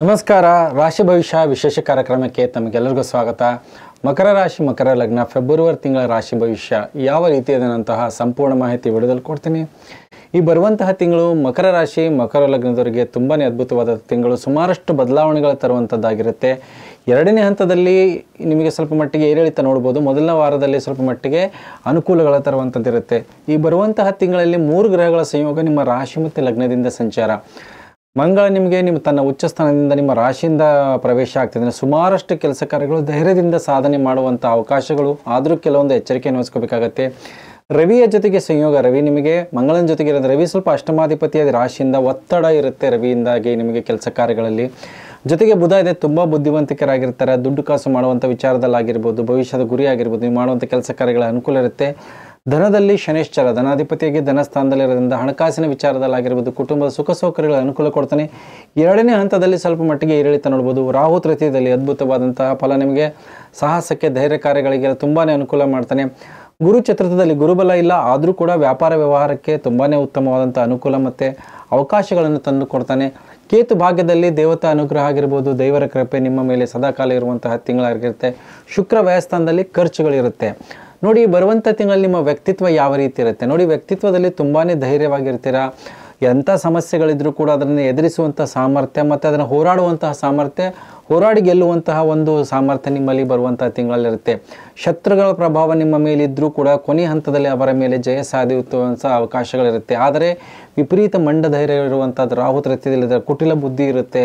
ನಮಸ್ಕಾರ. ರಾಶಿ ಭವಿಷ್ಯ ವಿಶೇಷ ಕಾರ್ಯಕ್ರಮಕ್ಕೆ ತಮಗೆಲ್ಲರಿಗೂ ಸ್ವಾಗತ. ಮಕರ ರಾಶಿ, ಮಕರ ಲಗ್ನ, ಫೆಬ್ರವರಿ ತಿಂಗಳ ರಾಶಿ ಭವಿಷ್ಯ ಯಾವ ರೀತಿಯಾದಂತಹ ಸಂಪೂರ್ಣ ಮಾಹಿತಿ ವಿಡಿಯೋದಲ್ಲಿ ಕೊಡ್ತೀನಿ. ಈ ಬರುವಂತಹ ತಿಂಗಳು ಮಕರ ರಾಶಿ, ಮಕರ ಲಗ್ನದವರಿಗೆ ತುಂಬಾ ಅದ್ಭುತವಾದ ತಿಂಗಳು. ಸುಮಾರಷ್ಟು ಬದಲಾವಣೆಗಳು ತರುವಂಥದ್ದಾಗಿರುತ್ತೆ ಎರಡನೇ ಹಂತದಲ್ಲಿ ನಿಮಗೆ ಸ್ವಲ್ಪ ಮಟ್ಟಿಗೆ ಏರಿಳಿತ ನೋಡ್ಬೋದು. ಮೊದಲನೇ ವಾರದಲ್ಲಿ ಸ್ವಲ್ಪ ಮಟ್ಟಿಗೆ ಅನುಕೂಲಗಳ ತರುವಂಥದ್ದಿರುತ್ತೆ ಈ ಬರುವಂತಹ ತಿಂಗಳಲ್ಲಿ ಮೂರು ಗ್ರಹಗಳ ಸಂಯೋಗ ನಿಮ್ಮ ರಾಶಿ ಮತ್ತು ಲಗ್ನದಿಂದ ಸಂಚಾರ. ಮಂಗಳ ನಿಮಗೆ ನಿಮ್ಮ ತನ್ನ ಉಚ್ಚ ಸ್ಥಾನದಿಂದ ನಿಮ್ಮ ರಾಶಿಯಿಂದ ಪ್ರವೇಶ ಆಗ್ತಿದ್ರೆ ಸುಮಾರಷ್ಟು ಕೆಲಸ ಕಾರ್ಯಗಳು ಧೈರ್ಯದಿಂದ ಸಾಧನೆ ಮಾಡುವಂಥ ಅವಕಾಶಗಳು ಆದರೂ ಕೆಲವೊಂದು ಎಚ್ಚರಿಕೆಯನ್ನು ವಹಿಸ್ಕೋಬೇಕಾಗತ್ತೆ ರವಿಯ ಜೊತೆಗೆ ಸಂಯೋಗ. ರವಿ ನಿಮಗೆ ಮಂಗಳನ ಜೊತೆಗೆ ಇರೋದು. ರವಿ ಸ್ವಲ್ಪ ಅಷ್ಟಮಾಧಿಪತಿಯಾದ ರಾಶಿಯಿಂದ ಒತ್ತಡ ಇರುತ್ತೆ ರವಿಯಿಂದಾಗಿ ನಿಮಗೆ ಕೆಲಸ ಕಾರ್ಯಗಳಲ್ಲಿ. ಜೊತೆಗೆ ಬುಧ ಇದೆ, ತುಂಬ ಬುದ್ಧಿವಂತಿಕರಾಗಿರ್ತಾರೆ. ದುಡ್ಡು ಕಾಸು ಮಾಡುವಂಥ ವಿಚಾರದಲ್ಲಾಗಿರ್ಬೋದು, ಭವಿಷ್ಯದ ಗುರಿ ಆಗಿರ್ಬೋದು, ನೀವು ಮಾಡುವಂಥ ಕೆಲಸ ಕಾರ್ಯಗಳ ಅನುಕೂಲ ಇರುತ್ತೆ. ಧನದಲ್ಲಿ ಶನೇಶ್ಚರ, ಧನಾಧಿಪತಿಯಾಗಿ ಧನಸ್ಥಾನದಲ್ಲಿರೋದ್ರಿಂದ ಹಣಕಾಸಿನ ವಿಚಾರದಲ್ಲಾಗಿರ್ಬೋದು, ಕುಟುಂಬದ ಸುಖ ಸೌಕರ್ಯಗಳ ಅನುಕೂಲ ಕೊಡ್ತಾನೆ. ಎರಡನೇ ಹಂತದಲ್ಲಿ ಸ್ವಲ್ಪ ಮಟ್ಟಿಗೆ ಏರಿಳಿತ ನೋಡ್ಬೋದು. ರಾಹು ತೃತೀಯದಲ್ಲಿ ಅದ್ಭುತವಾದಂತಹ ಫಲ ನಿಮಗೆ ಸಾಹಸಕ್ಕೆ, ಧೈರ್ಯ ಕಾರ್ಯಗಳಿಗೆ ತುಂಬಾ ಅನುಕೂಲ ಮಾಡ್ತಾನೆ. ಗುರು ಚತುರ್ಥದಲ್ಲಿ ಗುರುಬಲ ಇಲ್ಲ, ಆದರೂ ಕೂಡ ವ್ಯಾಪಾರ ವ್ಯವಹಾರಕ್ಕೆ ತುಂಬಾ ಉತ್ತಮವಾದಂಥ ಅನುಕೂಲ ಮತ್ತು ಅವಕಾಶಗಳನ್ನು ತಂದು ಕೊಡ್ತಾನೆ. ಕೇತು ಭಾಗ್ಯದಲ್ಲಿ ದೇವತಾ ಅನುಗ್ರಹ ಆಗಿರ್ಬೋದು, ದೇವರ ಕೃಪೆ ನಿಮ್ಮ ಮೇಲೆ ಸದಾಕಾಲ ಇರುವಂತಹ ತಿಂಗಳಾಗಿರುತ್ತೆ. ಶುಕ್ರ ವ್ಯಯಸ್ಥಾನದಲ್ಲಿ ಖರ್ಚುಗಳಿರುತ್ತೆ. ನೋಡಿ ಬರುವಂಥ ತಿಂಗಳಲ್ಲಿ ನಿಮ್ಮ ವ್ಯಕ್ತಿತ್ವ ಯಾವ ರೀತಿ ಇರುತ್ತೆ? ನೋಡಿ, ವ್ಯಕ್ತಿತ್ವದಲ್ಲಿ ತುಂಬಾ ಧೈರ್ಯವಾಗಿರ್ತೀರಾ? ಎಂಥ ಸಮಸ್ಯೆಗಳಿದ್ರೂ ಕೂಡ ಅದನ್ನು ಎದುರಿಸುವಂಥ ಸಾಮರ್ಥ್ಯ ಮತ್ತು ಅದನ್ನು ಹೋರಾಡುವಂತಹ ಸಾಮರ್ಥ್ಯ ಹೋರಾಡಿ ಗೆಲ್ಲುವಂತಹ ಒಂದು ಸಾಮರ್ಥ್ಯ ನಿಮ್ಮಲ್ಲಿ ಬರುವಂತಹ ತಿಂಗಳಲ್ಲಿರುತ್ತೆ. ಶತ್ರುಗಳ ಪ್ರಭಾವ ನಿಮ್ಮ ಮೇಲಿದ್ದರೂ ಕೂಡ ಕೊನೆ ಹಂತದಲ್ಲಿ ಅವರ ಮೇಲೆ ಜಯ ಸಾಧಿಸುವಂಥ ಅವಕಾಶಗಳಿರುತ್ತೆ. ಆದರೆ ವಿಪರೀತ ಮಂಡ ಧೈರ್ಯ ಇರುವಂಥದ್ದು ರಾಹು ತೃತೀಯದಲ್ಲಿ ಕುಟಿಲ ಬುದ್ಧಿ ಇರುತ್ತೆ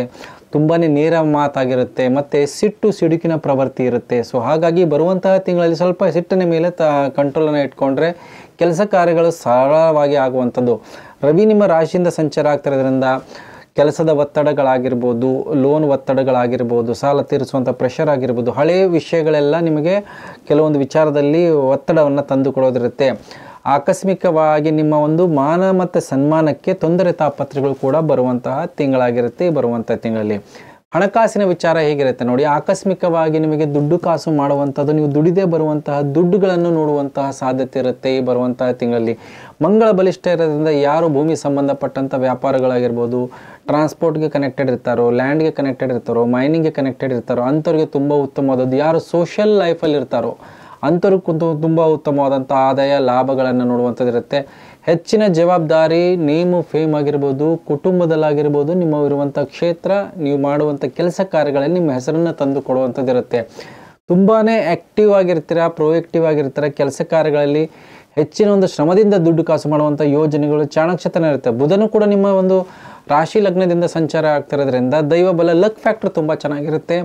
ತುಂಬಾ ನೇರ ಮಾತಾಗಿರುತ್ತೆ, ಮತ್ತು ಸಿಟ್ಟು ಸಿಡುಕಿನ ಪ್ರವೃತ್ತಿ ಇರುತ್ತೆ. ಸೊ ಹಾಗಾಗಿ ಬರುವಂತಹ ತಿಂಗಳಲ್ಲಿ ಸ್ವಲ್ಪ ಸಿಟ್ಟಿನ ಮೇಲೆ ತ ಕಂಟ್ರೋಲನ್ನು ಇಟ್ಕೊಂಡ್ರೆ ಕೆಲಸ ಕಾರ್ಯಗಳು ಸರಳವಾಗಿ ಆಗುವಂಥದ್ದು. ರವಿ ನಿಮ್ಮ ರಾಶಿಯಿಂದ ಸಂಚಾರ ಆಗ್ತಿರೋದ್ರಿಂದ ಕೆಲಸದ ಒತ್ತಡಗಳಾಗಿರ್ಬೋದು ಲೋನ್ ಒತ್ತಡಗಳಾಗಿರ್ಬೋದು, ಸಾಲ ತೀರಿಸುವಂಥ ಪ್ರೆಷರ್ ಆಗಿರ್ಬೋದು ಹಳೆಯ ವಿಷಯಗಳೆಲ್ಲ ನಿಮಗೆ ಕೆಲವೊಂದು ವಿಚಾರದಲ್ಲಿ ಒತ್ತಡವನ್ನು ತಂದು ಕೊಡೋದಿರುತ್ತೆ ಆಕಸ್ಮಿಕವಾಗಿ ನಿಮ್ಮ ಒಂದು ಮಾನ ಮತ್ತು ಸನ್ಮಾನಕ್ಕೆ ತೊಂದರೆ ತಾಪತ್ರಗಳು ಕೂಡ ಬರುವಂತಹ ತಿಂಗಳಾಗಿರುತ್ತೆ ಬರುವಂಥ ತಿಂಗಳಲ್ಲಿ. ಹಣಕಾಸಿನ ವಿಚಾರ ಹೇಗಿರುತ್ತೆ ನೋಡಿ, ಆಕಸ್ಮಿಕವಾಗಿ ನಿಮಗೆ ದುಡ್ಡು ಕಾಸು ಮಾಡುವಂಥದ್ದು ನೀವು ದುಡಿದೇ ಬರುವಂತಹ ದುಡ್ಡುಗಳನ್ನು ನೋಡುವಂತಹ ಸಾಧ್ಯತೆ ಇರುತ್ತೆ ಈ ಬರುವಂತಹ ತಿಂಗಳಲ್ಲಿ. ಮಂಗಳ ಬಲಿಷ್ಠ ಇರೋದ್ರಿಂದ ಯಾರು ಭೂಮಿ ಸಂಬಂಧಪಟ್ಟಂಥ ವ್ಯಾಪಾರಗಳಾಗಿರ್ಬೋದು ಟ್ರಾನ್ಸ್ಪೋರ್ಟ್ಗೆ ಕನೆಕ್ಟೆಡ್ ಇರ್ತಾರೋ ಲ್ಯಾಂಡ್ಗೆ ಕನೆಕ್ಟೆಡ್ ಇರ್ತಾರೋ ಮೈನಿಂಗ್ಗೆ ಕನೆಕ್ಟೆಡ್ ಇರ್ತಾರೋ, ಅಂಥವ್ರಿಗೆ ತುಂಬ ಉತ್ತಮವಾದದ್ದು. ಯಾರು ಸೋಷಿಯಲ್ ಲೈಫಲ್ಲಿ ಇರ್ತಾರೋ, ಅಂಥವ್ರಿಗೆ ತುಂಬ ಉತ್ತಮವಾದಂಥ ಆದಾಯ, ಲಾಭಗಳನ್ನು ನೋಡುವಂಥದ್ದಿರುತ್ತೆ ಹೆಚ್ಚಿನ ಜವಾಬ್ದಾರಿ ನೇಮು, ಫೇಮ್ ಆಗಿರ್ಬೋದು, ಕುಟುಂಬದಲ್ಲಾಗಿರ್ಬೋದು, ನಿಮ್ಮ ಇರುವಂಥ ಕ್ಷೇತ್ರ, ನೀವು ಮಾಡುವಂಥ ಕೆಲಸ ಕಾರ್ಯಗಳಲ್ಲಿ ನಿಮ್ಮ ಹೆಸರನ್ನು ತಂದು ಕೊಡುವಂಥದ್ದಿರುತ್ತೆ. ತುಂಬಾ ಆ್ಯಕ್ಟಿವ್ ಆಗಿರ್ತೀರ ಪ್ರೊಯೆಕ್ಟಿವ್ ಆಗಿರ್ತೀರ ಕೆಲಸ ಕಾರ್ಯಗಳಲ್ಲಿ ಹೆಚ್ಚಿನ ಒಂದು ಶ್ರಮದಿಂದ ದುಡ್ಡು ಕಾಸು ಮಾಡುವಂಥ ಯೋಜನೆಗಳು ಚಾಣಕ್ಷತನ ಇರುತ್ತೆ. ಬುಧನು ಕೂಡ ನಿಮ್ಮ ಒಂದು ರಾಶಿ ಲಗ್ನದಿಂದ ಸಂಚಾರ ಆಗ್ತಿರೋದ್ರಿಂದ ದೈವ ಬಲ ಲಕ್ ಫ್ಯಾಕ್ಟರ್ ತುಂಬ ಚೆನ್ನಾಗಿರುತ್ತೆ.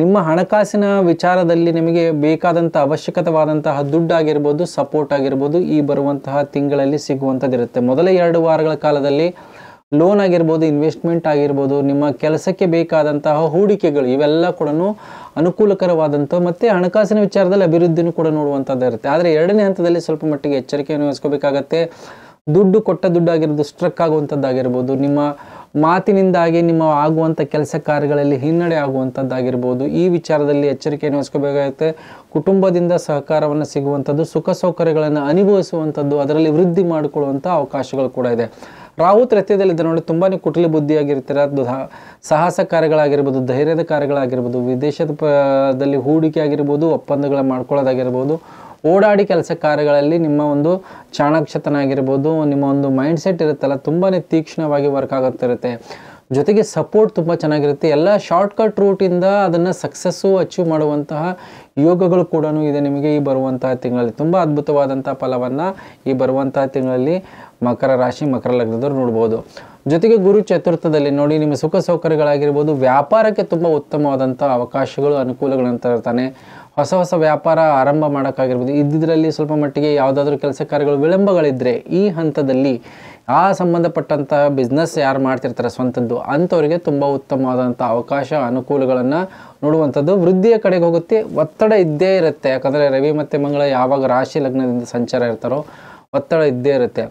ನಿಮ್ಮ ಹಣಕಾಸಿನ ವಿಚಾರದಲ್ಲಿ ನಿಮಗೆ ಬೇಕಾದಂಥ ಅವಶ್ಯಕತವಾದಂತಹ ದುಡ್ಡು ಆಗಿರ್ಬೋದು ಸಪೋರ್ಟ್ ಆಗಿರ್ಬೋದು, ಈ ಬರುವಂತಹ ತಿಂಗಳಲ್ಲಿ ಸಿಗುವಂಥದ್ದಿರುತ್ತೆ. ಮೊದಲ ಎರಡು ವಾರಗಳ ಕಾಲದಲ್ಲಿ ಲೋನ್ ಆಗಿರ್ಬೋದು ಇನ್ವೆಸ್ಟ್ಮೆಂಟ್ ಆಗಿರ್ಬೋದು, ನಿಮ್ಮ ಕೆಲಸಕ್ಕೆ ಬೇಕಾದಂತಹ ಹೂಡಿಕೆಗಳು ಇವೆಲ್ಲ ಕೂಡ ಅನುಕೂಲಕರವಾದಂಥ ಮತ್ತು ಹಣಕಾಸಿನ ವಿಚಾರದಲ್ಲಿ ಅಭಿವೃದ್ಧಿನೂ ಕೂಡ ನೋಡುವಂಥದ್ದು ಇರುತ್ತೆ. ಆದರೆ ಎರಡನೇ ಹಂತದಲ್ಲಿ ಸ್ವಲ್ಪ ಮಟ್ಟಿಗೆ ಎಚ್ಚರಿಕೆಯನ್ನು ವಹಿಸ್ಕೋಬೇಕಾಗತ್ತೆ. ದುಡ್ಡು ಕೊಟ್ಟ ದುಡ್ಡು ಆಗಿರ್ಬೋದು ಸ್ಟ್ರಕ್ ಆಗುವಂಥದ್ದಾಗಿರ್ಬೋದು, ನಿಮ್ಮ ಮಾತಿನಿಂದಾಗಿ ನಿಮ್ಮ ಆಗುವಂಥ ಕೆಲಸ ಕಾರ್ಯಗಳಲ್ಲಿ ಹಿನ್ನಡೆ ಆಗುವಂಥದ್ದಾಗಿರ್ಬೋದು ಈ ವಿಚಾರದಲ್ಲಿ ಎಚ್ಚರಿಕೆಯನ್ನು ವಹಿಸ್ಕೋಬೇಕಾಗುತ್ತೆ ಕುಟುಂಬದಿಂದ ಸಹಕಾರವನ್ನು ಸಿಗುವಂಥದ್ದು ಸುಖ ಸೌಕರ್ಯಗಳನ್ನು ಅನುಭವಿಸುವಂಥದ್ದು ಅದರಲ್ಲಿ ವೃದ್ಧಿ ಮಾಡಿಕೊಳ್ಳುವಂಥ ಅವಕಾಶಗಳು ಕೂಡ ಇದೆ. ರಾಹು ತೃತೀಯದಲ್ಲಿದ್ದ ನೋಡಿ ತುಂಬಾ ಕುಟಲಿ ಬುದ್ಧಿಯಾಗಿರ್ತೀರ ಸಾಹಸ ಕಾರ್ಯಗಳಾಗಿರ್ಬೋದು, ಧೈರ್ಯದ ಕಾರ್ಯಗಳಾಗಿರ್ಬೋದು, ವಿದೇಶದ ಪದಲ್ಲಿ ಹೂಡಿಕೆ ಆಗಿರ್ಬೋದು ಒಪ್ಪಂದಗಳ ಮಾಡ್ಕೊಳ್ಳೋದಾಗಿರ್ಬೋದು ಓಡಾಡಿ ಕೆಲಸ ಕಾರ್ಯಗಳಲ್ಲಿ ನಿಮ್ಮ ಒಂದು ಚಾಣಾಕ್ಷತನ ಆಗಿರ್ಬೋದು ನಿಮ್ಮ ಒಂದು ಮೈಂಡ್ ಸೆಟ್ ಇರುತ್ತಲ್ಲ ತುಂಬಾ ತೀಕ್ಷ್ಣವಾಗಿ ವರ್ಕ್ ಆಗುತ್ತಿರುತ್ತೆ. ಜೊತೆಗೆ ಸಪೋರ್ಟ್ ತುಂಬ ಚೆನ್ನಾಗಿರುತ್ತೆ. ಎಲ್ಲ ಶಾರ್ಟ್ಕಟ್ ರೂಟಿಂದ ಅದನ್ನು ಸಕ್ಸಸ್ಸು ಅಚೀವ್ ಮಾಡುವಂತಹ ಯೋಗಗಳು ಕೂಡ ಇದೆ ನಿಮಗೆ ಈ ಬರುವಂತಹ ತಿಂಗಳಲ್ಲಿ. ತುಂಬ ಅದ್ಭುತವಾದಂಥ ಫಲವನ್ನು ಈ ಬರುವಂತಹ ತಿಂಗಳಲ್ಲಿ ಮಕರ ರಾಶಿ, ಮಕರ ಲಗ್ನದವರು ನೋಡ್ಬೋದು. ಜೊತೆಗೆ ಗುರು ಚತುರ್ಥದಲ್ಲಿ ನೋಡಿ, ನಿಮ್ಮ ಸುಖ ಸೌಕರ್ಯಗಳಾಗಿರ್ಬೋದು, ವ್ಯಾಪಾರಕ್ಕೆ ತುಂಬ ಉತ್ತಮವಾದಂಥ ಅವಕಾಶಗಳು ಅನುಕೂಲಗಳಂತ ತರ್ತಾನೆ ಹೊಸ ಹೊಸ ವ್ಯಾಪಾರ ಆರಂಭ ಮಾಡೋಕ್ಕಾಗಿರ್ಬೋದು. ಇದ್ದಿದ್ರಲ್ಲಿ ಸ್ವಲ್ಪ ಮಟ್ಟಿಗೆ ಯಾವುದಾದ್ರೂ ಕೆಲಸ ಕಾರ್ಯಗಳು ವಿಳಂಬಗಳಿದ್ದರೆ ಈ ಹಂತದಲ್ಲಿ ಆ ಸಂಬಂಧಪಟ್ಟಂಥ ಬಿಸ್ನೆಸ್ ಯಾರು ಮಾಡ್ತಿರ್ತಾರೆ ಸ್ವಂತದ್ದು ಅಂಥವರಿಗೆ ತುಂಬ ಉತ್ತಮವಾದಂಥ ಅವಕಾಶ, ಅನುಕೂಲಗಳನ್ನು ನೋಡುವಂಥದ್ದು ವೃದ್ಧಿಯ ಕಡೆಗೆ ಹೋಗುತ್ತೆ. ಒತ್ತಡ ಇದ್ದೇ ಇರುತ್ತೆ. ಯಾಕಂದರೆ ರವಿ ಮತ್ತು ಮಂಗಳ ಯಾವಾಗ ರಾಶಿ ಲಗ್ನದಿಂದ ಸಂಚಾರ ಇರ್ತಾರೋ ಒತ್ತಡ ಇದ್ದೇ ಇರುತ್ತೆ.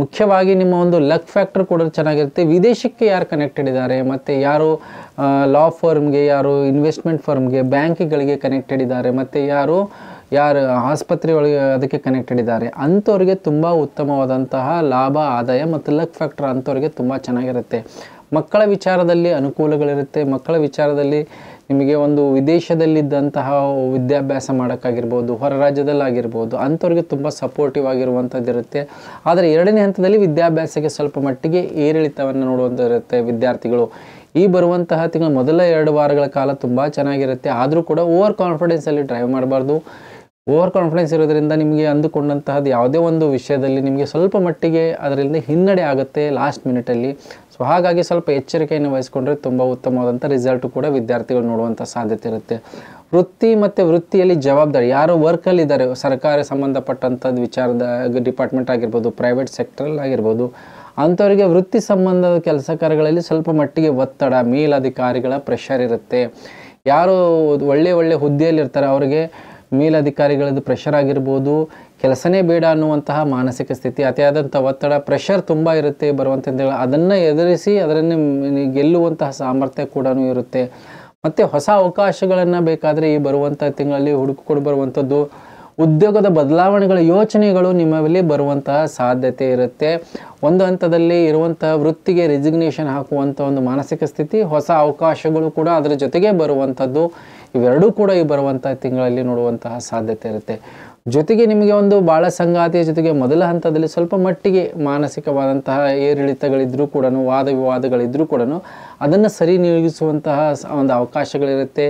ಮುಖ್ಯವಾಗಿ ನಿಮ್ಮ ಒಂದು ಲಕ್ ಫ್ಯಾಕ್ಟರ್ ಕೂಡ ಚೆನ್ನಾಗಿರುತ್ತೆ. ವಿದೇಶಕ್ಕೆ ಯಾರು ಕನೆಕ್ಟೆಡ್ ಇದ್ದಾರೆ? ಮತ್ತು ಯಾರು ಲಾ ಫರ್ಮ್ಗೆ ಯಾರು ಇನ್ವೆಸ್ಟ್ಮೆಂಟ್ ಫರ್ಮ್ಗೆ ಬ್ಯಾಂಕ್ಗಳಿಗೆ ಕನೆಕ್ಟೆಡ್ ಇದ್ದಾರೆ? ಮತ್ತು ಯಾರು ಯಾರು ಆಸ್ಪತ್ರೆ ಒಳಗೆ ಅದಕ್ಕೆ ಕನೆಕ್ಟೆಡ್ ಇದ್ದಾರೆ? ಅಂಥವ್ರಿಗೆ ತುಂಬ ಉತ್ತಮವಾದಂತಹ ಲಾಭ, ಆದಾಯ ಮತ್ತು ಲಕ್ ಫ್ಯಾಕ್ಟರ್ ಅಂಥವ್ರಿಗೆ ತುಂಬ ಚೆನ್ನಾಗಿರುತ್ತೆ. ಮಕ್ಕಳ ವಿಚಾರದಲ್ಲಿ ಅನುಕೂಲಗಳಿರುತ್ತೆ. ಮಕ್ಕಳ ವಿಚಾರದಲ್ಲಿ ನಿಮಗೆ ಒಂದು ವಿದೇಶದಲ್ಲಿದ್ದಂತಹ ವಿದ್ಯಾಭ್ಯಾಸ ಮಾಡೋಕ್ಕಾಗಿರ್ಬೋದು, ಹೊರ ರಾಜ್ಯದಲ್ಲಾಗಿರ್ಬೋದು, ಅಂಥವ್ರಿಗೆ ತುಂಬ ಸಪೋರ್ಟಿವ್ ಆಗಿರುವಂಥದ್ದಿರುತ್ತೆ ಆದರೆ ಎರಡನೇ ಹಂತದಲ್ಲಿ ವಿದ್ಯಾಭ್ಯಾಸಕ್ಕೆ ಸ್ವಲ್ಪ ಮಟ್ಟಿಗೆ ಏರಿಳಿತವನ್ನು ನೋಡುವಂಥದ್ದಿರುತ್ತೆ ವಿದ್ಯಾರ್ಥಿಗಳು. ಈ ಬರುವಂತಹ ತಿಂಗಳ ಮೊದಲ ಎರಡು ವಾರಗಳ ಕಾಲ ತುಂಬ ಚೆನ್ನಾಗಿರುತ್ತೆ. ಆದರೂ ಕೂಡ ಓವರ್ ಕಾನ್ಫಿಡೆನ್ಸಲ್ಲಿ ಡ್ರೈವ್ ಮಾಡಬಾರ್ದು. ಓವರ್ ಕಾನ್ಫಿಡೆನ್ಸ್ ಇರೋದ್ರಿಂದ ನಿಮಗೆ ಅಂದುಕೊಂಡಂತಹದ್ದು ಯಾವುದೇ ಒಂದು ವಿಷಯದಲ್ಲಿ ನಿಮಗೆ ಸ್ವಲ್ಪ ಮಟ್ಟಿಗೆ ಅದರಿಂದ ಹಿನ್ನಡೆ ಆಗುತ್ತೆ ಲಾಸ್ಟ್ ಮಿನಿಟಲ್ಲಿ ಸೊ ಹಾಗಾಗಿ ಸ್ವಲ್ಪ ಎಚ್ಚರಿಕೆಯನ್ನು ವಹಿಸ್ಕೊಂಡ್ರೆ ತುಂಬ ಉತ್ತಮವಾದಂಥ ರಿಸಲ್ಟ್ ಕೂಡ ವಿದ್ಯಾರ್ಥಿಗಳು ನೋಡುವಂಥ ಸಾಧ್ಯತೆ ಇರುತ್ತೆ. ವೃತ್ತಿ ಮತ್ತು ವೃತ್ತಿಯಲ್ಲಿ ಜವಾಬ್ದಾರಿ, ಯಾರು ವರ್ಕಲ್ಲಿದ್ದಾರೆ ಸರ್ಕಾರಿ ಸಂಬಂಧಪಟ್ಟಂಥದ್ದು ವಿಚಾರದ ಡಿಪಾರ್ಟ್ಮೆಂಟ್ ಆಗಿರ್ಬೋದು ಪ್ರೈವೇಟ್ ಸೆಕ್ಟರಲ್ಲಿ ಆಗಿರ್ಬೋದು, ಅಂಥವರಿಗೆ ವೃತ್ತಿ ಸಂಬಂಧದ ಕೆಲಸ ಕಾರ್ಯಗಳಲ್ಲಿ ಸ್ವಲ್ಪ ಮಟ್ಟಿಗೆ ಒತ್ತಡ, ಮೇಲಧಿಕಾರಿಗಳ ಪ್ರೆಷರ್ ಇರುತ್ತೆ. ಯಾರು ಒಳ್ಳೆ ಒಳ್ಳೆ ಹುದ್ದೆಯಲ್ಲಿರ್ತಾರೆ, ಅವರಿಗೆ ಮೇಲಧಿಕಾರಿಗಳದ್ದು ಪ್ರೆಷರ್ ಆಗಿರ್ಬೋದು, ಕೆಲಸನೇ ಬೇಡ ಅನ್ನುವಂತಹ ಮಾನಸಿಕ ಸ್ಥಿತಿ ಅತಿಯಾದಂಥ ಒತ್ತಡ ಪ್ರೆಷರ್ ತುಂಬ ಇರುತ್ತೆ ಬರುವಂಥದ್ದು ಅದನ್ನು ಎದುರಿಸಿ ಅದರನ್ನೇ ಗೆಲ್ಲುವಂತಹ ಸಾಮರ್ಥ್ಯ ಕೂಡ ಇರುತ್ತೆ. ಮತ್ತು ಹೊಸ ಅವಕಾಶಗಳನ್ನು ಬೇಕಾದರೆ ಈ ಬರುವಂಥ ತಿಂಗಳಲ್ಲಿ ಹುಡುಕಿಕೊಂಡು ಬರುವಂಥದ್ದು ಉದ್ಯೋಗದ ಬದಲಾವಣೆಗಳ ಯೋಚನೆಗಳು ನಿಮ್ಮಲ್ಲಿ ಬರುವಂತಹ ಸಾಧ್ಯತೆ ಇರುತ್ತೆ. ಒಂದು ಹಂತದಲ್ಲಿ ಇರುವಂತಹ ವೃತ್ತಿಗೆ ರೆಸಿಗ್ನೇಷನ್ ಹಾಕುವಂಥ ಒಂದು ಮಾನಸಿಕ ಸ್ಥಿತಿ, ಹೊಸ ಅವಕಾಶಗಳು ಕೂಡ ಅದರ ಜೊತೆಗೆ ಬರುವಂಥದ್ದು ಇವೆರಡೂ ಕೂಡ ಈ ಬರುವಂಥ ತಿಂಗಳಲ್ಲಿ ನೋಡುವಂತಹ ಸಾಧ್ಯತೆ ಇರುತ್ತೆ. ಜೊತೆಗೆ ನಿಮಗೆ ಒಂದು ಬಾಳ ಸಂಗಾತಿಯ ಜೊತೆಗೆ ಮೊದಲ ಹಂತದಲ್ಲಿ ಸ್ವಲ್ಪ ಮಟ್ಟಿಗೆ ಮಾನಸಿಕವಾದಂತಹ ಏರಿಳಿತಗಳಿದ್ರೂ ಕೂಡ ವಾದ ವಿವಾದಗಳಿದ್ರೂ ಕೂಡ ಅದನ್ನು ಸರಿ ನಿಯೋಗಿಸುವಂತಹ ಒಂದು ಅವಕಾಶಗಳಿರುತ್ತೆ.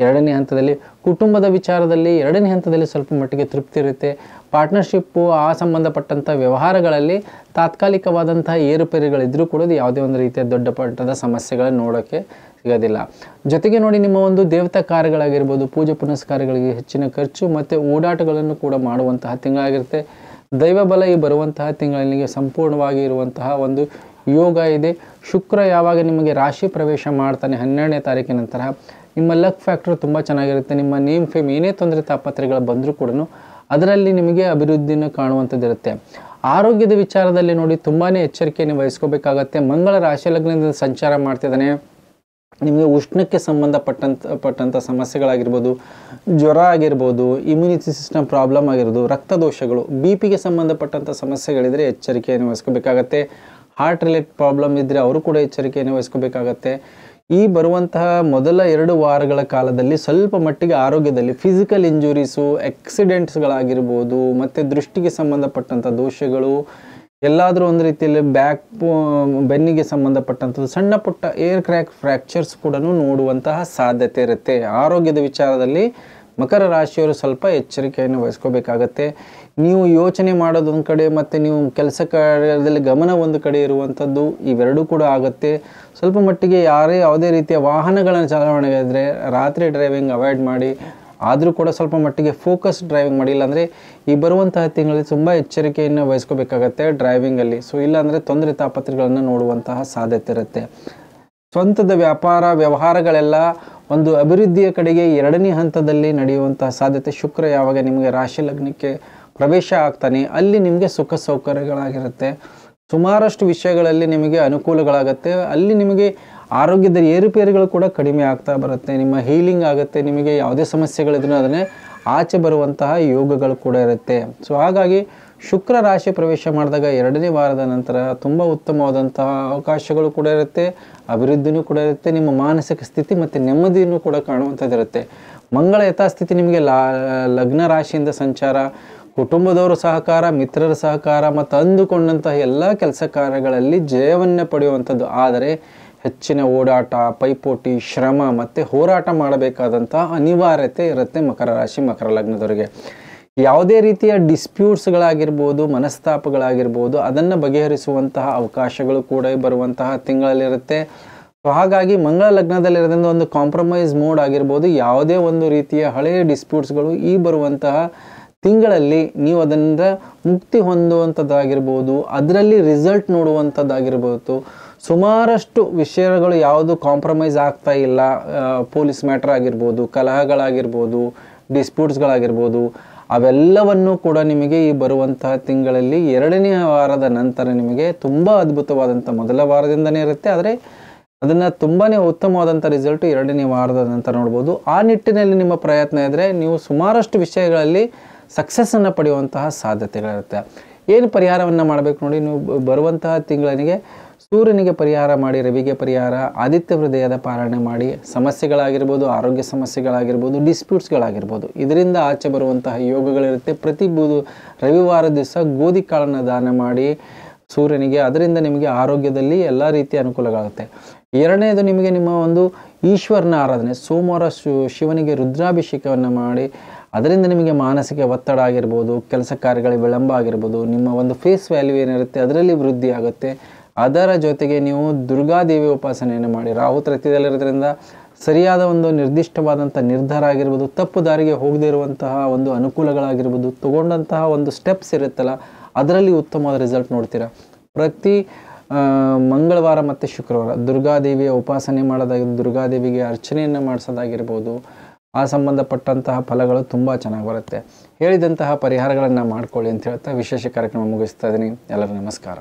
ಎರಡನೇ ಹಂತದಲ್ಲಿ ಕುಟುಂಬದ ವಿಚಾರದಲ್ಲಿ ಎರಡನೇ ಹಂತದಲ್ಲಿ ಸ್ವಲ್ಪ ಮಟ್ಟಿಗೆ ತೃಪ್ತಿ ಇರುತ್ತೆ. ಪಾರ್ಟ್ನರ್ಶಿಪ್ಪು ಆ ಸಂಬಂಧಪಟ್ಟಂಥ ವ್ಯವಹಾರಗಳಲ್ಲಿ ತಾತ್ಕಾಲಿಕವಾದಂಥ ಏರುಪೇರುಗಳಿದ್ದರೂ ಕೂಡ ಯಾವುದೇ ಒಂದು ರೀತಿಯ ದೊಡ್ಡ ಪಟ್ಟದ ಸಮಸ್ಯೆಗಳನ್ನು ನೋಡೋಕ್ಕೆ ಸಿಗೋದಿಲ್ಲ. ಜೊತೆಗೆ ನೋಡಿ ನಿಮ್ಮ ಒಂದು ದೇವತಾ ಕಾರ್ಯಗಳಾಗಿರ್ಬೋದು, ಪೂಜೆ ಪುನಸ್ಕಾರಗಳಿಗೆ ಹೆಚ್ಚಿನ ಖರ್ಚು ಮತ್ತು ಓಡಾಟಗಳನ್ನು ಕೂಡ ಮಾಡುವಂತಹ ತಿಂಗಳಾಗಿರುತ್ತೆ. ದೈವ ಬಲ ಈ ಬರುವಂತಹ ತಿಂಗಳಿಗೆ ಸಂಪೂರ್ಣವಾಗಿ ಇರುವಂತಹ ಒಂದು ಯೋಗ ಇದೆ. ಶುಕ್ರ ಯಾವಾಗ ನಿಮಗೆ ರಾಶಿ ಪ್ರವೇಶ ಮಾಡ್ತಾನೆ ಹನ್ನೆರಡನೇ ತಾರೀಕಿನ ನಂತರ, ನಿಮ್ಮ ಲಕ್ ಫ್ಯಾಕ್ಟರ್ ತುಂಬ ಚೆನ್ನಾಗಿರುತ್ತೆ. ನಿಮ್ಮ ನೇಮ್, ಫೇಮ್ ಏನೇ ತೊಂದರೆ ತಾಪತ್ರೆಗಳು ಬಂದರೂ ಕೂಡ ಅದರಲ್ಲಿ ನಿಮಗೆ ಅಭಿವೃದ್ಧಿಯನ್ನು ಕಾಣುವಂಥದ್ದಿರುತ್ತೆ ಆರೋಗ್ಯದ ವಿಚಾರದಲ್ಲಿ ನೋಡಿ ತುಂಬಾ ಎಚ್ಚರಿಕೆಯನ್ನು ವಹಿಸ್ಕೋಬೇಕಾಗತ್ತೆ ಮಂಗಳ ರಾಶಿ ಲಗ್ನದಿಂದ ಸಂಚಾರ ಮಾಡ್ತಿದ್ದಾನೆ. ನಿಮಗೆ ಉಷ್ಣಕ್ಕೆ ಸಂಬಂಧಪಟ್ಟಂಥ ಪಟ್ಟಂಥ ಸಮಸ್ಯೆಗಳಾಗಿರ್ಬೋದು, ಜ್ವರ ಆಗಿರ್ಬೋದು ಇಮ್ಯುನಿಟಿ ಸಿಸ್ಟಮ್ ಪ್ರಾಬ್ಲಮ್ ಆಗಿರ್ಬೋದು ರಕ್ತದೋಷಗಳು ಬಿ ಪಿಗೆ ಸಂಬಂಧಪಟ್ಟಂಥ ಸಮಸ್ಯೆಗಳಿದ್ರೆ ಎಚ್ಚರಿಕೆಯನ್ನು ವಹಿಸ್ಕೋಬೇಕಾಗತ್ತೆ ಹಾರ್ಟ್ ರಿಲೇಟ್ ಪ್ರಾಬ್ಲಮ್ ಇದ್ದರೆ ಅವರು ಕೂಡ ಎಚ್ಚರಿಕೆಯನ್ನು ವಹಿಸ್ಕೋಬೇಕಾಗತ್ತೆ ಈ ಬರುವಂತಹ ಮೊದಲ ಎರಡು ವಾರಗಳ ಕಾಲದಲ್ಲಿ ಸ್ವಲ್ಪ ಮಟ್ಟಿಗೆ ಆರೋಗ್ಯದಲ್ಲಿ ಫಿಸಿಕಲ್ ಇಂಜುರೀಸು ಆಕ್ಸಿಡೆಂಟ್ಸ್ಗಳಾಗಿರ್ಬೋದು ಮತ್ತು ದೃಷ್ಟಿಗೆ ಸಂಬಂಧಪಟ್ಟಂಥ ದೋಷಗಳು, ಎಲ್ಲಾದರೂ ಒಂದು ರೀತಿಯಲ್ಲಿ ಬ್ಯಾಕ್ ಬೆನ್ನಿಗೆ ಸಂಬಂಧಪಟ್ಟಂಥದ್ದು, ಸಣ್ಣ ಪುಟ್ಟ ಏರ್ ಕ್ರ್ಯಾಕ್ ಫ್ರ್ಯಾಕ್ಚರ್ಸ್ ಕೂಡ ನೋಡುವಂತಹ ಸಾಧ್ಯತೆ ಇರುತ್ತೆ. ಆರೋಗ್ಯದ ವಿಚಾರದಲ್ಲಿ ಮಕರ ರಾಶಿಯವರು ಸ್ವಲ್ಪ ಎಚ್ಚರಿಕೆಯನ್ನು ವಹಿಸ್ಕೋಬೇಕಾಗತ್ತೆ. ನೀವು ಯೋಚನೆ ಮಾಡೋದೊಂದು ಕಡೆ ಮತ್ತು ನೀವು ಕೆಲಸ ಕಾರ್ಯದಲ್ಲಿ ಗಮನ ಒಂದು ಕಡೆ ಇರುವಂಥದ್ದು ಇವೆರಡೂ ಕೂಡ ಆಗುತ್ತೆ. ಸ್ವಲ್ಪ ಮಟ್ಟಿಗೆ ಯಾರೇ ಯಾವುದೇ ರೀತಿಯ ವಾಹನಗಳನ್ನು ಚಲಾವಣೆ ಇದ್ದರೆ ರಾತ್ರಿ ಡ್ರೈವಿಂಗ್ ಅವಾಯ್ಡ್ ಮಾಡಿ, ಆದರೂ ಕೂಡ ಸ್ವಲ್ಪ ಮಟ್ಟಿಗೆ ಫೋಕಸ್ ಡ್ರೈವಿಂಗ್ ಮಾಡಿ, ಇಲ್ಲಾಂದರೆ ಈ ಬರುವಂತಹ ತಿಂಗಳಲ್ಲಿ ತುಂಬ ಎಚ್ಚರಿಕೆಯನ್ನು ವಹಿಸ್ಕೋಬೇಕಾಗತ್ತೆ ಡ್ರೈವಿಂಗಲ್ಲಿ ಸೊ ಇಲ್ಲಾಂದರೆ ತೊಂದರೆ ತಾಪತ್ರೆಗಳನ್ನು ನೋಡುವಂತಹ ಸಾಧ್ಯತೆ ಇರುತ್ತೆ. ಸ್ವಂತದ ವ್ಯಾಪಾರ, ವ್ಯವಹಾರಗಳೆಲ್ಲ ಒಂದು ಅಭಿವೃದ್ಧಿಯ ಕಡೆಗೆ ಎರಡನೇ ಹಂತದಲ್ಲಿ ನಡೆಯುವಂತಹ ಸಾಧ್ಯತೆ. ಶುಕ್ರ ಯಾವಾಗ ನಿಮಗೆ ರಾಶಿ ಲಗ್ನಕ್ಕೆ ಪ್ರವೇಶ ಆಗ್ತಾನೆ, ಅಲ್ಲಿ ನಿಮಗೆ ಸುಖ ಸೌಕರ್ಯಗಳಾಗಿರುತ್ತೆ. ಸುಮಾರಷ್ಟು ವಿಷಯಗಳಲ್ಲಿ ನಿಮಗೆ ಅನುಕೂಲಗಳಾಗುತ್ತೆ. ಅಲ್ಲಿ ನಿಮಗೆ ಆರೋಗ್ಯದ ಏರುಪೇರುಗಳು ಕೂಡ ಕಡಿಮೆ ಆಗ್ತಾ ಬರುತ್ತೆ. ನಿಮ್ಮ ಹೀಲಿಂಗ್ ಆಗುತ್ತೆ, ನಿಮಗೆ ಯಾವುದೇ ಸಮಸ್ಯೆಗಳಿದ್ರೂ ಅದನ್ನೇ ಆಚೆ ಬರುವಂತಹ ಯೋಗಗಳು ಕೂಡ ಇರುತ್ತೆ. ಸೊ, ಹಾಗಾಗಿ ಶುಕ್ರ ರಾಶಿ ಪ್ರವೇಶ ಮಾಡಿದಾಗ ಎರಡನೇ ವಾರದ ನಂತರ ತುಂಬ ಉತ್ತಮವಾದಂತಹ ಅವಕಾಶಗಳು ಕೂಡ ಇರುತ್ತೆ, ಅಭಿವೃದ್ಧಿನೂ ಕೂಡ ಇರುತ್ತೆ, ನಿಮ್ಮ ಮಾನಸಿಕ ಸ್ಥಿತಿ ಮತ್ತು ನೆಮ್ಮದಿಯನ್ನು ಕೂಡ ಕಾಣುವಂಥದ್ದಿರುತ್ತೆ ಮಂಗಳ ಯಥಾಸ್ಥಿತಿ ನಿಮಗೆ ಲಗ್ನ ರಾಶಿಯಿಂದ ಸಂಚಾರ, ಕುಟುಂಬದವರ ಸಹಕಾರ, ಮಿತ್ರರ ಸಹಕಾರ ಮತ್ತು ಅಂದುಕೊಂಡಂತಹ ಎಲ್ಲ ಕೆಲಸ ಕಾರ್ಯಗಳಲ್ಲಿ ಜಯವನ್ನು ಪಡೆಯುವಂಥದ್ದು. ಆದರೆ ಹೆಚ್ಚಿನ ಓಡಾಟ, ಪೈಪೋಟಿ, ಶ್ರಮ ಮತ್ತು ಹೋರಾಟ ಮಾಡಬೇಕಾದಂತಹ ಅನಿವಾರ್ಯತೆ ಇರುತ್ತೆ ಮಕರ ರಾಶಿ, ಮಕರ ಲಗ್ನದವರಿಗೆ. ಯಾವುದೇ ರೀತಿಯ ಡಿಸ್ಪ್ಯೂಟ್ಸ್ಗಳಾಗಿರ್ಬೋದು ಮನಸ್ತಾಪಗಳಾಗಿರ್ಬೋದು, ಅದನ್ನು ಬಗೆಹರಿಸುವಂತಹ ಅವಕಾಶಗಳು ಕೂಡ ಬರುವಂತಹ ತಿಂಗಳಲ್ಲಿರುತ್ತೆ. ಸೊ ಹಾಗಾಗಿ ಮಂಗಳ ಲಗ್ನದಲ್ಲಿರೋದ್ರಿಂದ ಒಂದು ಕಾಂಪ್ರಮೈಸ್ ಮೋಡ್ ಆಗಿರ್ಬೋದು, ಯಾವುದೇ ಒಂದು ರೀತಿಯ ಹಳೆಯ ಡಿಸ್ಪ್ಯೂಟ್ಸ್ಗಳು ಈ ಬರುವಂತಹ ತಿಂಗಳಲ್ಲಿ ನೀವು ಅದರಿಂದ ಮುಕ್ತಿ ಹೊಂದುವಂಥದ್ದಾಗಿರ್ಬೋದು, ಅದರಲ್ಲಿ ರಿಸಲ್ಟ್ ನೋಡುವಂಥದ್ದಾಗಿರ್ಬೋದು, ಸುಮಾರಷ್ಟು ವಿಷಯಗಳು ಯಾವುದು ಕಾಂಪ್ರಮೈಸ್ ಆಗ್ತಾ ಇಲ್ಲ ಪೊಲೀಸ್ ಮ್ಯಾಟ್ರ್ ಆಗಿರ್ಬೋದು, ಕಲಹಗಳಾಗಿರ್ಬೋದು ಡಿಸ್ಪ್ಯೂಟ್ಸ್ಗಳಾಗಿರ್ಬೋದು ಅವೆಲ್ಲವನ್ನು ಕೂಡ ನಿಮಗೆ ಈ ಬರುವಂತಹ ತಿಂಗಳಲ್ಲಿ ಎರಡನೇ ವಾರದ ನಂತರ ನಿಮಗೆ ತುಂಬ ಅದ್ಭುತವಾದಂಥ ಮೊದಲ ವಾರದಿಂದನೇ ಇರುತ್ತೆ. ಆದರೆ ಅದನ್ನು ತುಂಬಾ ಉತ್ತಮವಾದಂಥ ರಿಸಲ್ಟು ಎರಡನೇ ವಾರದ ನಂತರ ನೋಡ್ಬೋದು. ಆ ನಿಟ್ಟಿನಲ್ಲಿ ನಿಮ್ಮ ಪ್ರಯತ್ನ ಇದ್ದರೆ ನೀವು ಸುಮಾರಷ್ಟು ವಿಷಯಗಳಲ್ಲಿ ಸಕ್ಸಸ್ಸನ್ನು ಪಡೆಯುವಂತಹ ಸಾಧ್ಯತೆಗಳಿರುತ್ತೆ. ಏನು ಪರಿಹಾರವನ್ನು ಮಾಡಬೇಕು ನೋಡಿ. ನೀವು ಬರುವಂತಹ ತಿಂಗಳಿಗೆ ಸೂರ್ಯನಿಗೆ ಪರಿಹಾರ ಮಾಡಿ, ರವಿಗೆ ಪರಿಹಾರ, ಆದಿತ್ಯ ಹೃದಯದ ಪಾಲನೆ ಮಾಡಿ, ಸಮಸ್ಯೆಗಳಾಗಿರ್ಬೋದು, ಆರೋಗ್ಯ ಸಮಸ್ಯೆಗಳಾಗಿರ್ಬೋದು ಡಿಸ್ಪ್ಯೂಟ್ಸ್ಗಳಾಗಿರ್ಬೋದು ಇದರಿಂದ ಆಚೆ ಬರುವಂತಹ ಯೋಗಗಳಿರುತ್ತೆ. ಪ್ರತಿ ಬುಧ, ರವಿವಾರ ದಿವಸ ಗೋಧಿ ಕಾಳನ್ನು ದಾನ ಮಾಡಿ ಸೂರ್ಯನಿಗೆ. ಅದರಿಂದ ನಿಮಗೆ ಆರೋಗ್ಯದಲ್ಲಿ ಎಲ್ಲ ರೀತಿಯ ಅನುಕೂಲಗಳಾಗುತ್ತೆ. ಎರಡನೇದು ನಿಮಗೆ ನಿಮ್ಮ ಒಂದು ಈಶ್ವರನ ಆರಾಧನೆ. ಸೋಮವಾರ ಶಿವನಿಗೆ ರುದ್ರಾಭಿಷೇಕವನ್ನು ಮಾಡಿ, ಅದರಿಂದ ನಿಮಗೆ ಮಾನಸಿಕ ಒತ್ತಡ ಆಗಿರ್ಬೋದು, ಕೆಲಸ ಕಾರ್ಯಗಳ ವಿಳಂಬ ಆಗಿರ್ಬೋದು, ನಿಮ್ಮ ಒಂದು ಫೇಸ್ ವ್ಯಾಲ್ಯೂ ಏನಿರುತ್ತೆ, ಅದರಲ್ಲಿ ವೃದ್ಧಿ ಆಗುತ್ತೆ ಅದರ ಜೊತೆಗೆ ನೀವು ದುರ್ಗಾದೇವಿ ಉಪಾಸನೆಯನ್ನು ಮಾಡಿ ರಾಹು ತೃತೀಯದಲ್ಲಿರೋದ್ರಿಂದ ಸರಿಯಾದ ಒಂದು ನಿರ್ದಿಷ್ಟವಾದಂಥ ನಿರ್ಧಾರ ಆಗಿರ್ಬೋದು, ತಪ್ಪು ದಾರಿಗೆ ಹೋಗದೇ ಇರುವಂತಹ ಒಂದು ಅನುಕೂಲಗಳಾಗಿರ್ಬೋದು, ತೊಗೊಂಡಂತಹ ಒಂದು ಸ್ಟೆಪ್ಸ್ ಇರುತ್ತಲ್ಲ, ಅದರಲ್ಲಿ ಉತ್ತಮವಾದ ರಿಸಲ್ಟ್ ನೋಡ್ತೀರಾ. ಪ್ರತಿ ಮಂಗಳವಾರ ಮತ್ತು ಶುಕ್ರವಾರ ದುರ್ಗಾದೇವಿಯ ಉಪಾಸನೆ ಮಾಡೋದಾಗಿರ್ಬೋದು ದುರ್ಗಾದೇವಿಗೆ ಅರ್ಚನೆಯನ್ನು ಮಾಡಿಸೋದಾಗಿರ್ಬೋದು, ಆ ಸಂಬಂಧಪಟ್ಟಂತಹ ಫಲಗಳು ತುಂಬ ಚೆನ್ನಾಗಿ ಬರುತ್ತೆ. ಹೇಳಿದಂತಹ ಪರಿಹಾರಗಳನ್ನು ಮಾಡ್ಕೊಳ್ಳಿ ಅಂತ ಹೇಳ್ತಾ ವಿಶೇಷ ಕಾರ್ಯಕ್ರಮ ಮುಗಿಸ್ತಾ ಇದ್ದೀನಿ ಎಲ್ಲರಿಗೂ ನಮಸ್ಕಾರ.